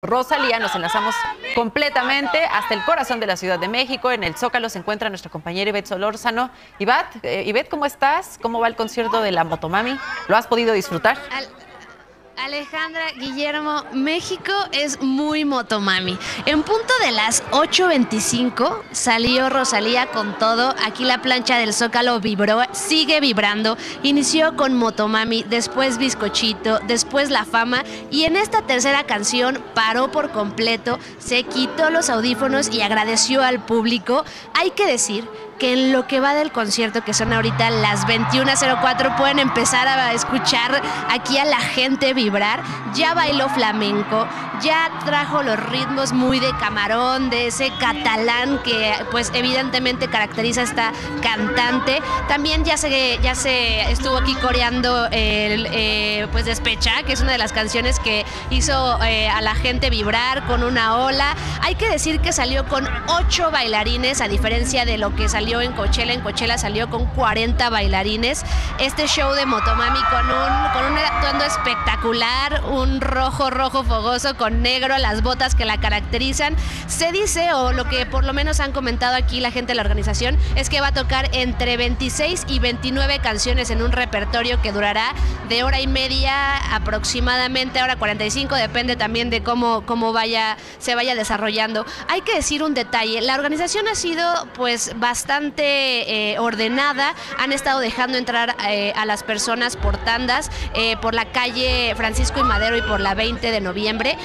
Rosalía, nos enlazamos completamente hasta el corazón de la Ciudad de México. En el Zócalo se encuentra nuestra compañera Ivette Solórzano. Ivette, eh, ¿cómo estás? ¿Cómo va el concierto de la Motomami? ¿Lo has podido disfrutar? Alejandra Guillermo, México es muy motomami. En punto de las 8.25 salió Rosalía con todo. Aquí la plancha del Zócalo vibró, sigue vibrando. Inició con motomami, después bizcochito, después la fama y en esta tercera canción paró por completo, se quitó los audífonos y agradeció al público. Hay que decir que en lo que va del concierto, que son ahorita las 21.04, pueden empezar a escuchar aquí a la gente vibrar. Ya bailó flamenco, ya trajo los ritmos muy de camarón, de ese catalán que pues evidentemente caracteriza a esta cantante. También ya se, ya se estuvo aquí coreando el, eh, pues Despecha, que es una de las canciones que hizo eh, a la gente vibrar con una ola. Hay que decir que salió con ocho bailarines, a diferencia de lo que salió en Coachella. En Coachella salió con 40 bailarines. Este show de Motomami con un, con un actuando espectacular, un rojo, rojo fogoso con negro, las botas que la caracterizan. Se dice, o lo que por lo menos han comentado aquí la gente de la organización, es que va a tocar entre 26 y 29 canciones en un repertorio que durará de hora y media aproximadamente, hora 45, depende también de cómo, cómo vaya, se vaya desarrollando. Hay que decir un detalle, la organización ha sido pues bastante eh, ordenada. Han estado dejando entrar eh, a las personas por tandas eh, por la calle Francisco y Madero y por la 20 de noviembre.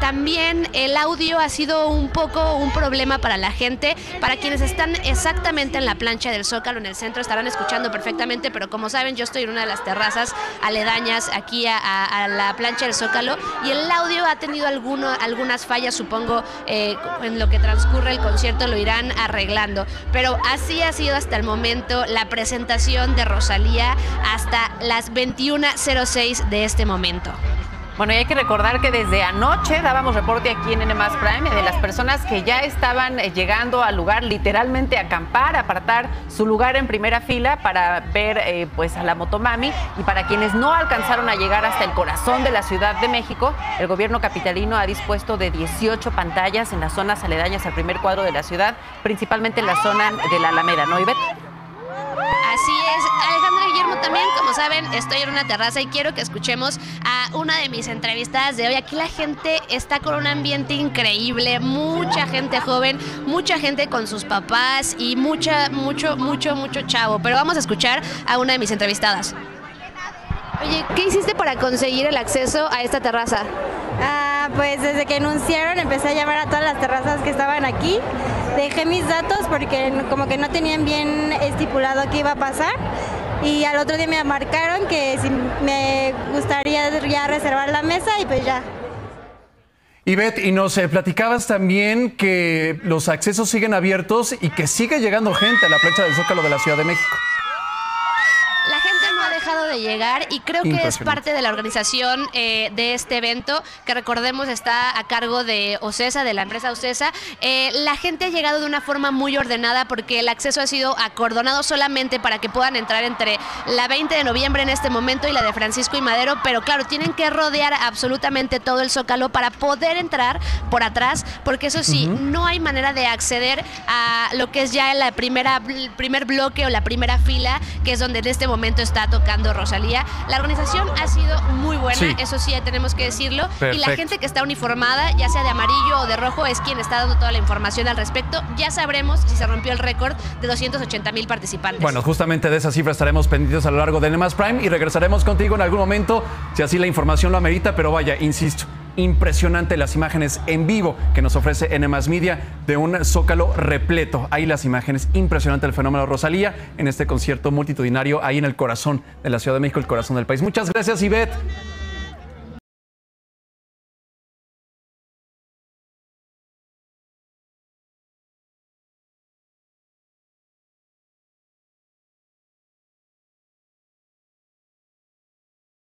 también el audio ha sido un poco un problema para la gente. Para quienes están exactamente en la plancha del Zócalo, en el centro, estarán escuchando perfectamente, pero como saben, yo estoy en una de las terrazas aledañas aquí a, la plancha del Zócalo y el audio ha tenido alguno, algunas fallas, supongo, en lo que transcurre el concierto lo irán arreglando. Pero así ha sido hasta el momento la presentación de Rosalía hasta las 21.06 de este momento. Bueno, y hay que recordar que desde anoche dábamos reporte aquí en N Prime de las personas que ya estaban eh, llegando al lugar literalmente acampar, apartar su lugar en primera fila para ver eh, pues a la Motomami y para quienes no alcanzaron a llegar hasta el corazón de la Ciudad de México, el gobierno capitalino ha dispuesto de 18 pantallas en las zonas aledañas al primer cuadro de la ciudad, principalmente en la zona de la Alameda, ¿no, Ivette? Así es, Alejandra Guillermo también, como saben, estoy en una terraza y quiero que escuchemos a una de mis entrevistadas de hoy. Aquí la gente está con un ambiente increíble, mucha gente joven, mucha gente con sus papás y mucha, mucho, mucho, mucho chavo. Pero vamos a escuchar a una de mis entrevistadas. Oye, ¿qué hiciste para conseguir el acceso a esta terraza? Ah, pues desde que anunciaron empecé a llamar a todas las terrazas que estaban aquí. Dejé mis datos porque como que no tenían bien estipulado qué iba a pasar. Y al otro día me marcaron que si me gustaría ya reservar la mesa y pues ya. Ivette, y nos eh, platicabas también que los accesos siguen abiertos y que sigue llegando gente a la plancha del Zócalo de la Ciudad de México de llegar y creo que es parte de la organización eh, de este evento, que recordemos está a cargo de OCESA, de la empresa OCESA. Eh, la gente ha llegado de una forma muy ordenada porque el acceso ha sido acordonado solamente para que puedan entrar entre la 20 de noviembre en este momento y la de Francisco y Madero, pero claro, tienen que rodear absolutamente todo el zócalo para poder entrar por atrás, porque eso sí, no hay manera de acceder a lo que es ya la primera, el primer bloque o la primera fila, que es donde en este momento está tocando Rosalía. La organización ha sido muy buena, eso sí, tenemos que decirlo. Y la gente que está uniformada, ya sea de amarillo o de rojo, es quien está dando toda la información al respecto. Ya sabremos si se rompió el récord de 280 mil participantes. Bueno, justamente de esa cifra estaremos pendientes a lo largo de Nemas Prime y regresaremos contigo en algún momento si así la información lo amerita, pero vaya, insisto impresionante las imágenes en vivo que nos ofrece N Media de un zócalo repleto. Ahí las imágenes, impresionante el fenómeno Rosalía en este concierto multitudinario ahí en el corazón de la Ciudad de México, el corazón del país. Muchas gracias, Ivette.